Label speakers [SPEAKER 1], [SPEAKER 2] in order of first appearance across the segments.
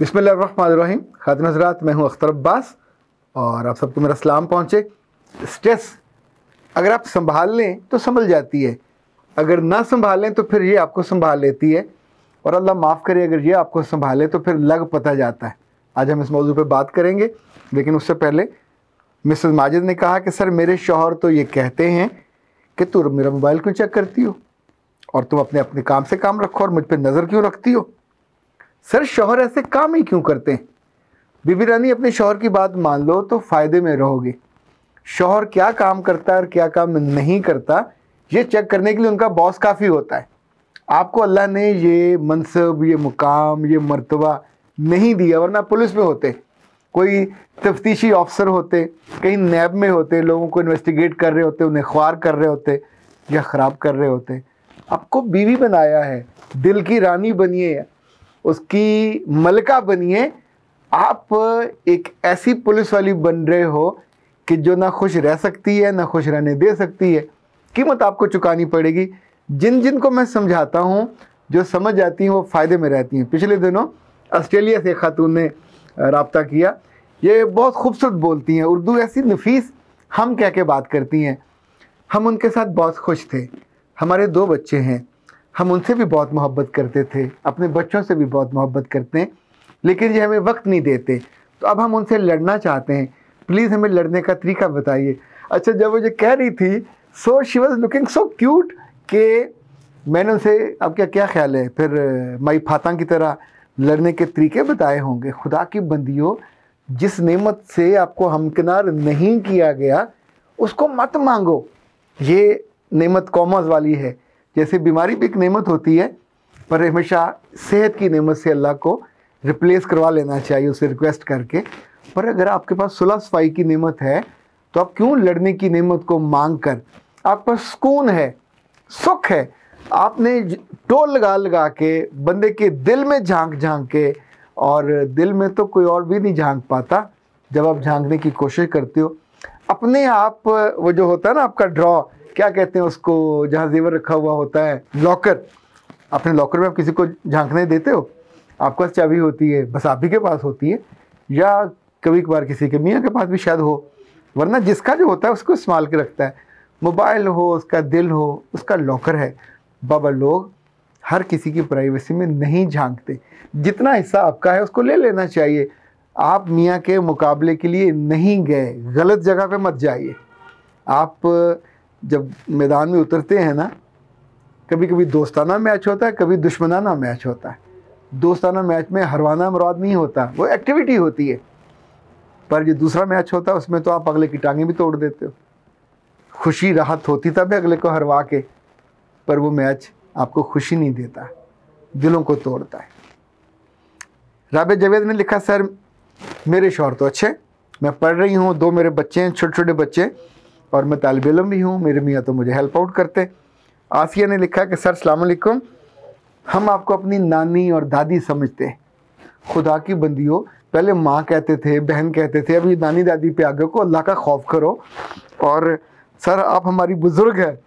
[SPEAKER 1] बिस्मिल्लाहिर्रहमानिर्रहीम। खातिन हजरात, मैं हूँ अख्तर अब्बास और आप सबको मेरा सलाम पहुँचे। स्ट्रेस अगर आप संभाल लें तो संभल जाती है। अगर ना संभालें तो फिर ये आपको संभाल लेती है। और अल्लाह माफ़ करे, अगर ये आपको संभाले तो फिर लग पता जाता है। आज हम इस मौजू पर बात करेंगे, लेकिन उससे पहले मिसेस माजिद ने कहा कि, सर, मेरे शौहर तो ये कहते हैं कि तू मेरा मोबाइल क्यों चेक करती हो? और तुम अपने अपने काम से काम रखो और मुझ पर नज़र क्यों रखती हो? सर, शोहर ऐसे काम ही क्यों करते हैं? बीबी रानी, अपने शोहर की बात मान लो तो फ़ायदे में रहोगे। शोहर क्या काम करता है और क्या काम नहीं करता, ये चेक करने के लिए उनका बॉस काफ़ी होता है। आपको अल्लाह ने ये मनसब, ये मुकाम, ये मरतबा नहीं दिया, वरना पुलिस में होते, कोई तफ्तीशी ऑफिसर होते, कहीं नैब में होते, लोगों को इन्वेस्टिगेट कर रहे होते, उन्हें ख्वार कर रहे होते या ख़राब कर रहे होते। आपको बीवी बनाया है, दिल की रानी बनिए उसकी मलका बनिए। आप एक ऐसी पुलिस वाली बन रहे हो कि जो ना खुश रह सकती है, ना खुश रहने दे सकती है। कीमत आपको चुकानी पड़ेगी। जिन जिन को मैं समझाता हूँ, जो समझ जाती हैं, वो फ़ायदे में रहती हैं। पिछले दिनों ऑस्ट्रेलिया से खातून ने रबता किया। ये बहुत खूबसूरत बोलती हैं। उर्दू ऐसी नफीस हम कह के बात करती हैं। हम उनके साथ बहुत खुश थे। हमारे दो बच्चे हैं। हम उनसे भी बहुत मोहब्बत करते थे, अपने बच्चों से भी बहुत मोहब्बत करते हैं, लेकिन ये हमें वक्त नहीं देते। तो अब हम उनसे लड़ना चाहते हैं। प्लीज़ हमें लड़ने का तरीका बताइए। अच्छा जब वो जो कह रही थी so she was looking so cute कि मैंने उनसे क्या क्या ख्याल है? फिर मई फाता की तरह लड़ने के तरीके बताए होंगे। खुदा की बंदियों, जिस नेमत से आपको हमकिनार नहीं किया गया, उसको मत मांगो। ये नेमत कॉमर्स वाली है। जैसे बीमारी भी एक नेमत होती है, पर हमेशा सेहत की नेमत से अल्लाह को रिप्लेस करवा लेना चाहिए उसे रिक्वेस्ट करके। पर अगर आपके पास सुलह सफ़ाई की नेमत है तो आप क्यों लड़ने की नेमत को मांग कर आपके पास सुकून है, सुख है। आपने टोल लगा लगा के, बंदे के दिल में झाँक झाँक के, और दिल में तो कोई और भी नहीं झाँक पाता। जब आप झांकने की कोशिश करते हो अपने आप, वो जो होता है ना आपका ड्रॉ क्या कहते हैं उसको, जहाँ जेवर रखा हुआ होता है लॉकर अपने लॉकर में आप किसी को झांकने देते हो, आपके पास चाबी होती है, बस आप ही के पास होती है, या कभी कभार किसी के मियाँ के पास भी शायद हो, वरना जिसका जो होता है उसको इस्तेमाल के रखता है। मोबाइल हो, उसका दिल हो, उसका लॉकर है। बाबा लोग हर किसी की प्राइवेसी में नहीं झांकते। जितना हिस्सा आपका है उसको ले लेना चाहिए। आप मियाँ के मुकाबले के लिए नहीं गए, गलत जगह पे मत जाइए। आप, जब मैदान में उतरते हैं ना कभी कभी दोस्ताना मैच होता है, कभी दुश्मनाना मैच होता है। दोस्ताना मैच में हरवाना मुराद नहीं होता, वो एक्टिविटी होती है। पर जो दूसरा मैच होता है, उसमें तो आप अगले की टांगें भी तोड़ देते हो। खुशी राहत होती तब अगले को हरवा के, पर वो मैच आपको खुशी नहीं देता, दिलों को तोड़ता है। राबे जवेद ने लिखा, सर मेरे शौहर तो अच्छे, मैं पढ़ रही हूँ, दो मेरे बच्चे हैं छोटे छोटे बच्चे, और मैं तालब इलम भी हूँ, मेरे मियाँ तो मुझे हेल्प आउट करते। आसिया ने लिखा कि, सर सलामकुम हम आपको अपनी नानी और दादी समझते हैं। खुदा की बंदी हो। पहले माँ कहते थे, बहन कहते थे, अभी नानी दादी पे आगे को, अल्लाह का खौफ करो। और, सर, आप हमारी बुज़ुर्ग है।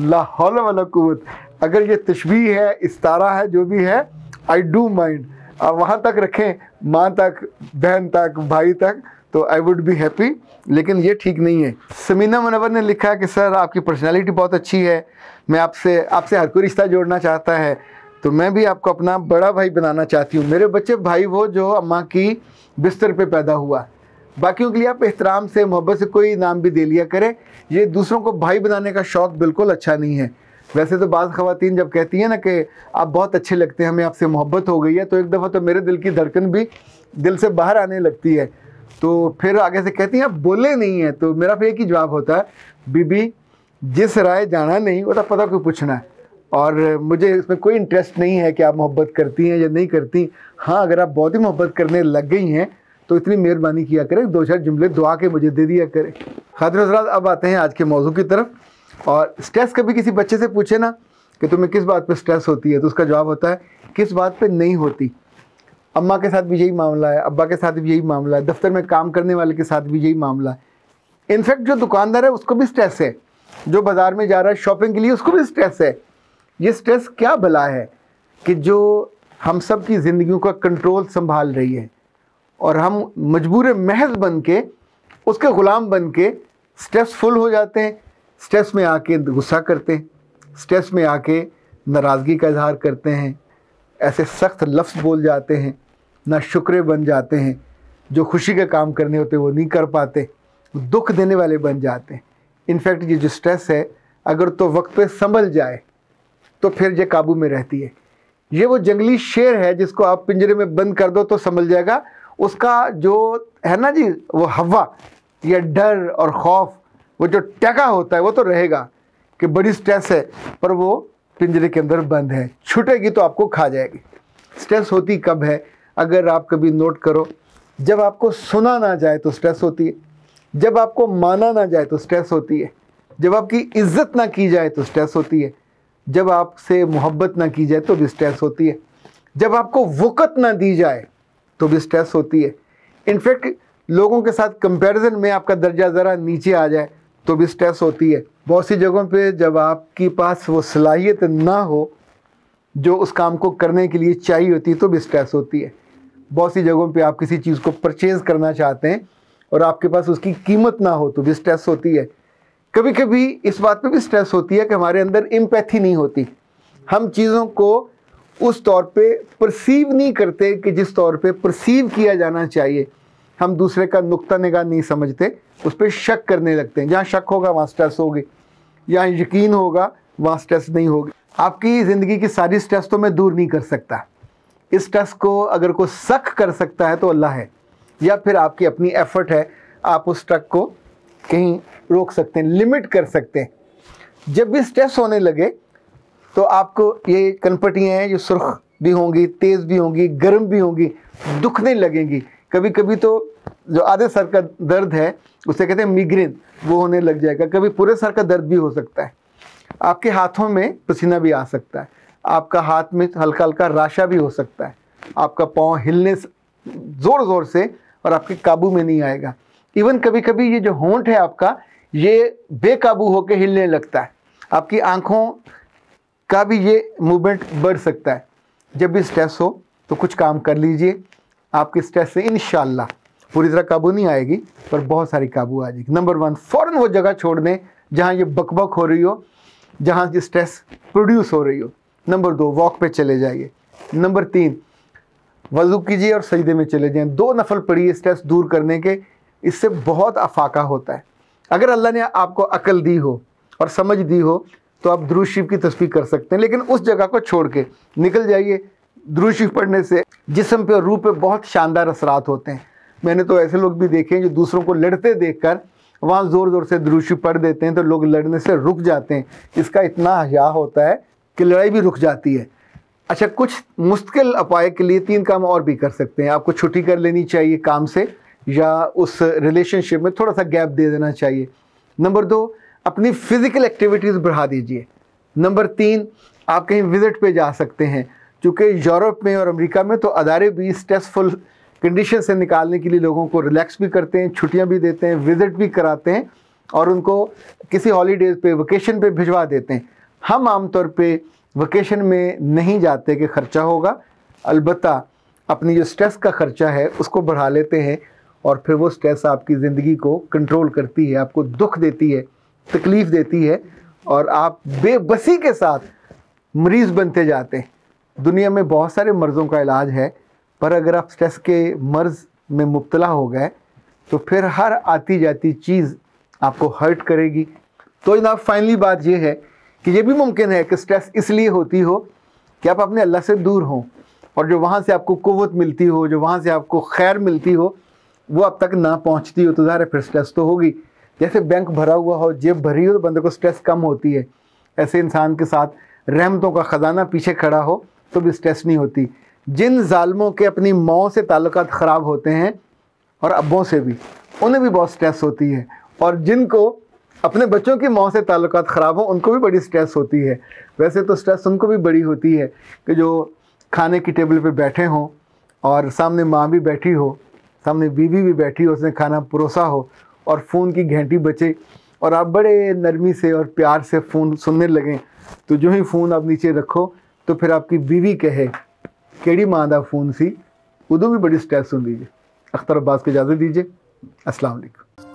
[SPEAKER 1] लाहौल वाला कुत अगर ये तशबी है, इस्तारा है, जो भी है आई डू माइंड वहाँ तक रखें, माँ तक, बहन तक, भाई तक तो आई वुड बी हैप्पी लेकिन ये ठीक नहीं है। समीना मनवर ने लिखा है कि, सर, आपकी पर्सनैलिटी बहुत अच्छी है, मैं आपसे आपसे हर कोई रिश्ता जोड़ना चाहता है तो मैं भी आपको अपना बड़ा भाई बनाना चाहती हूँ। मेरे बच्चे भाई वो जो अम्मा की बिस्तर पे पैदा हुआ। बाकियों के लिए आप एहतराम से, मोहब्बत से कोई नाम भी दे लिया करें। ये दूसरों को भाई बनाने का शौक़ बिल्कुल अच्छा नहीं है। वैसे तो बाज़ ख़वातीन जब कहती हैं ना कि आप बहुत अच्छे लगते हैं, हमें आपसे मोहब्बत हो गई है तो एक दफ़ा तो मेरे दिल की धड़कन भी दिल से बाहर आने लगती है। तो फिर आगे से कहती हैं, आप बोले नहीं हैं। तो मेरा फिर एक ही जवाब होता है, बीबी, जिस राय जाना नहीं, वो तो पता क्यों पूछना है? और मुझे इसमें कोई इंटरेस्ट नहीं है कि आप मोहब्बत करती हैं या नहीं करती। हाँ अगर आप बहुत ही मोहब्बत करने लग गई हैं तो इतनी मेहरबानी किया करें, दो चार जुमले दुआ के मुझे दे दिया करें। खातिर हजरात, अब आते हैं आज के मौजू की तरफ़। और स्ट्रेस कभी किसी बच्चे से पूछे ना कि तुम्हें किस बात पर स्ट्रेस होती है तो उसका जवाब होता है, किस बात पर नहीं होती। अम्मा के साथ भी यही मामला है, अब्बा के साथ भी यही मामला है, दफ्तर में काम करने वाले के साथ भी यही मामला है। इनफैक्ट जो दुकानदार है, उसको भी स्ट्रेस है। जो बाज़ार में जा रहा है शॉपिंग के लिए उसको भी स्ट्रेस है। ये स्ट्रेस क्या भला है कि जो हम सब की ज़िंदगियों का कंट्रोल संभाल रही है और हम मजबूर महज बन के, उसके ग़ुलाम बन के स्ट्रेसफुल हो जाते हैं स्ट्रेस में आके गुस्सा करते हैं स्ट्रेस में आके नाराज़गी का इजहार करते हैं, ऐसे सख्त लफ्ज़ बोल जाते हैं, ना शुक्रे बन जाते हैं, जो खुशी के काम करने होते वो नहीं कर पाते दुख देने वाले बन जाते हैं। इनफैक्ट ये जो स्ट्रेस है, अगर तो वक्त पे संभल जाए तो फिर ये काबू में रहती है। ये वो जंगली शेर है जिसको आप पिंजरे में बंद कर दो तो संभल जाएगा, उसका जो है ना जी, वो हवा, या डर और खौफ वो जो टका होता है, वो तो रहेगा कि बड़ी स्ट्रेस है, पर वो पिंजरे के अंदर बंद है। छूटेगी तो आपको खा जाएगी। स्ट्रेस होती कब है? अगर आप कभी नोट करो, जब आपको सुना ना जाए तो स्ट्रेस होती है। जब आपको माना ना जाए तो स्ट्रेस होती है। जब आपकी इज़्ज़त ना की जाए तो स्ट्रेस होती है। जब आपसे मोहब्बत ना की जाए तो भी स्ट्रेस होती है। जब आपको वक़्त ना दी जाए तो भी स्ट्रेस होती है। इनफैक्ट लोगों के साथ कंपैरिजन में आपका दर्जा ज़रा नीचे आ जाए। तो भी स्ट्रेस होती है। बहुत सी जगहों पे जब आपके पास वो सलाहियत ना हो, जो उस काम को करने के लिए चाहिए होती है तो भी स्ट्रेस होती है। बहुत सी जगहों पे आप किसी चीज़ को परचेज़ करना चाहते हैं और आपके पास उसकी कीमत ना हो तो भी स्ट्रेस होती है। कभी कभी इस बात पे भी स्ट्रेस होती है कि हमारे अंदर इम्पैथी नहीं होती। हम चीज़ों को उस तौर पे परसीव नहीं करते कि जिस तौर पे परसीव किया जाना चाहिए। हम दूसरे का नुक्ता निगाह नहीं समझते, उस पर शक करने लगते हैं। जहाँ शक होगा, वहाँ स्ट्रेस होगी। जहाँ यकीन होगा, वहाँ स्ट्रेस नहीं होगी। आपकी ज़िंदगी की सारी स्ट्रेस तो मैं दूर नहीं कर सकता। इस स्ट्रेस को अगर कोई सख कर सकता है तो अल्लाह है। या फिर आपकी अपनी एफर्ट है, आप उस ट्रक को कहीं रोक सकते हैं लिमिट कर सकते हैं। जब भी स्ट्रेस होने लगे तो आपको ये कनपटियाँ हैं जो सुर्ख भी होंगी, तेज़ भी होंगी, गर्म भी होंगी, दुखने लगेंगी। कभी कभी तो जो आधे सर का दर्द है, उसे कहते हैं मिग्रेन वो होने लग जाएगा। कभी पूरे सर का दर्द भी हो सकता है। आपके हाथों में पसीना भी आ सकता है। आपका हाथ में हल्का हल्का राशा भी हो सकता है। आपका पाँव हिलने ज़ोर ज़ोर से और आपके काबू में नहीं आएगा। इवन कभी कभी ये जो होंठ है आपका, ये बेकाबू होकर हिलने लगता है। आपकी आँखों का भी ये मूवमेंट बढ़ सकता है। जब भी स्ट्रेस हो तो कुछ काम कर लीजिए। आपके स्ट्रेस से इन पूरी तरह काबू नहीं आएगी, पर बहुत सारी काबू आ जाएगी। नंबर वन फ़ौरन वो जगह छोड़ दें जहाँ ये बकबक हो रही हो, जहाँ ये स्ट्रेस प्रोड्यूस हो रही हो। नंबर दो वॉक पे चले जाइए। नंबर तीन, वज़ू कीजिए और सजदे में चले जाएँ। दो नफल पढ़िए स्ट्रेस दूर करने के, इससे बहुत अफाका होता है। अगर अल्लाह ने आपको अकल दी हो और समझ दी हो तो आप द्रुशिफ की तस्वीर कर सकते हैं, लेकिन उस जगह को छोड़ के निकल जाइए। द्रुशिफ पढ़ने से जिसम पे और रूह पे बहुत शानदार असरात होते हैं। मैंने तो ऐसे लोग भी देखे हैं जो दूसरों को लड़ते देख कर वहाँ ज़ोर ज़ोर से द्रुशिफ पढ़ देते हैं तो लोग लड़ने से रुक जाते हैं। इसका इतना हया होता है कि लड़ाई भी रुक जाती है। अच्छा कुछ मुश्किल अपाय के लिए तीन काम और भी कर सकते हैं। आपको छुट्टी कर लेनी चाहिए काम से या उस रिलेशनशिप में थोड़ा सा गैप दे देना चाहिए। नंबर दो, अपनी फ़िज़िकल एक्टिविटीज़ बढ़ा दीजिए। नंबर तीन, आप कहीं विज़िट पे जा सकते हैं। क्योंकि यूरोप में और अमेरिका में तो अदारे भी स्ट्रेसफुल कंडीशन से निकालने के लिए लोगों को रिलैक्स भी करते हैं, छुट्टियाँ भी देते हैं विज़िट भी कराते हैं और उनको किसी हॉलीडेज़ पे वेकेशन पे भिजवा देते हैं। हम आमतौर पे वकेशन में नहीं जाते कि ख़र्चा होगा। अलबत् अपनी जो स्ट्रेस का ख़र्चा है, उसको बढ़ा लेते हैं और फिर वो स्ट्रेस आपकी ज़िंदगी को कंट्रोल करती है, आपको दुख देती है, तकलीफ़ देती है और आप बेबसी के साथ मरीज़ बनते जाते हैं। दुनिया में बहुत सारे मर्ज़ों का इलाज है, पर अगर आप स्ट्रेस के मर्ज़ में मुबतला हो गए तो फिर हर आती जाती चीज़ आपको हर्ट करेगी। तो जनाब फाइनली बात यह है कि ये भी मुमकिन है कि स्ट्रेस इसलिए होती हो कि आप अपने अल्लाह से दूर हों और जो वहाँ से आपको कुत मिलती हो, जो वहाँ से आपको खैर मिलती हो, वो अब तक ना पहुँचती हो तो ज़ाहिर फिर स्ट्रेस तो होगी। जैसे बैंक भरा हुआ हो, जेब भरी हो तो बंदे को स्ट्रेस कम होती है। ऐसे इंसान के साथ रहमतों का ख़जाना पीछे खड़ा हो तो भी स्ट्रेस नहीं होती। जिन ालमों के अपनी माओ से ताल्लुक ख़राब होते हैं और अब्बों से भी, उन्हें भी बहुत स्ट्रेस होती है। और जिनको अपने बच्चों की माओ से ताल्लुक ख़राब हों, उनको भी बड़ी स्ट्रेस होती है। वैसे तो स्ट्रेस उनको भी बड़ी होती है कि जो खाने की टेबल पे बैठे हों और सामने माँ भी बैठी हो, सामने बीवी भी बैठी हो, उसने खाना परोसा हो और फ़ोन की घंटी बचे और आप बड़े नरमी से और प्यार से फ़ोन सुनने लगें तो जो ही फ़ोन आप नीचे रखो तो फिर आपकी बीवी कहे, केड़ी माँ का फ़ोन सी? उदों भी बड़ी स्ट्रैस होंगी जी। अख्तर अब्बास को इजाज़त दीजिए। असलकम